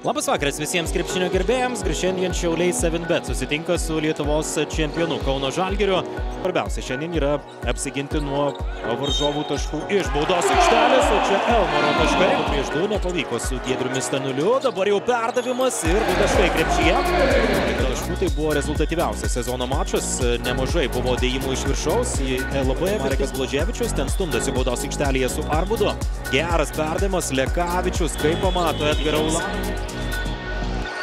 Labas vakaras visiems krepšinio gerbėjams. Šiandien Šiauliai 7bet susitinka su Lietuvos čempionu Kauno Žalgiriu. Svarbiausia šiandien yra apsiginti nuo varžovų taškų iš baudos aikštelės, o čia Elmaro taškai. Prieš du nepavyko su Giedriumi Stanuliu, dabar jau perdavimas ir du taškai krepšyje. Taškų tai buvo rezultatyviausias sezono mačas, nemažai buvo dėjimų iš viršaus. Labai Marekas Blaževičius ten stumdosi baudos aikštelėje su Arbudu. Geras perdavimas, Lekavičius, kaip pamato Edgarą Ulaną.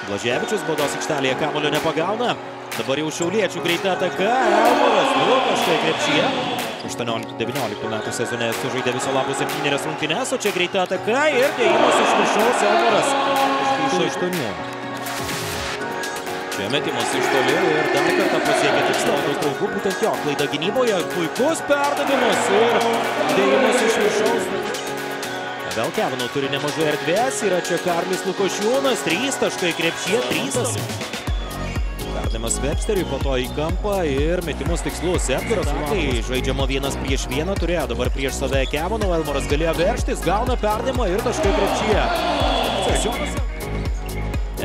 Blaževičius baudos aikštelėje kamulio nepagauna. Dabar jau šiauliečių greita ataka. Elmoras, du taškai krepšyje. 18-19 metų sezone sužaidė viso labo septynerias rungtynes, o čia greita ataka ir dėjimas iš viršaus Elmoras. Iš aštuonių. Čia metimas iš toli ir dar kartą pasiekė tikslą draugų, būtent jo klaida gynyboje. Puikus perdavimas ir dėjimas iš viršaus. Vėl Kevino turi nemažai erdvės, yra čia Karlis Lukošiūnas, 3 taškai krepšyje, 3. Perdavimas Websteriui, po to į kampą ir metimus tikslus. Edgaras Ulakai žaidžiama vienas prieš vieną, turėjo dabar prieš save Kevino, Elmaras galėjo verštis, gauna perdavimą ir taškai krepšyje.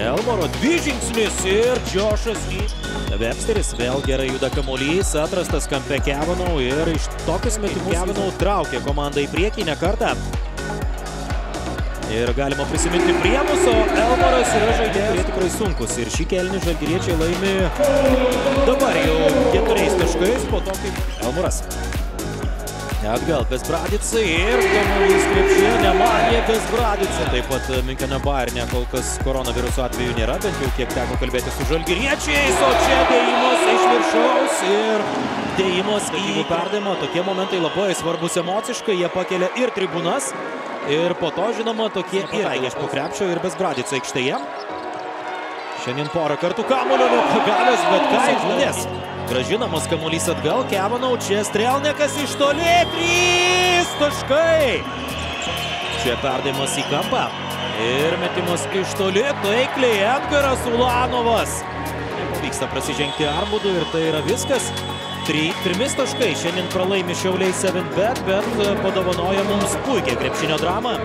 Elmaro dvi žingsnis ir Džošas į... Websteris vėl gerai juda kamuolys, atrastas kampe Kevinau ir iš tokius metimus Kevinau traukė komandą į priekį ne kartą. Ir galima prisiminti priemus, o Elmaras yra žaidėjas, tikrai sunkus. Ir šį kelnį žalgiriečiai laimi dabar jau keturiais taškais, po to kaip Elmaras. Atgal Besbradicai ir kamuolys krepšyje nemanė Besbradicai. Taip pat Minkene Bayernė kol kas koronaviruso atveju nėra, bent jau kiek teko kalbėti su žalgiriečiais, o čia dėjimas iš viršaus ir dėjimas į perdavimą. Tokie momentai labai svarbus emociškai, jie pakelia ir tribūnas. Ir po to, žinoma, tokie įraigė iš pokrepšio ir Besbradico aikštėje. Šiandien porą kartų kamulio nepagavęs, bet ką išdės. Gražinamas kamuolys atgal, Kevanau, čia Strelnekas iš toli, trys taškai. Čia perdavimas į kampą. Ir metimas iš toli, taikliai Edgaras Ulanovas. Nepavyksta prasižengti Arbudu ir tai yra viskas. Tri, trimis taškai šiandien pralaimi Šiauliai 7bet, bet padovanoja mums puikiai krepšinio dramą.